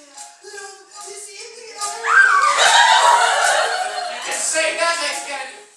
you love, this evening. You can say that again.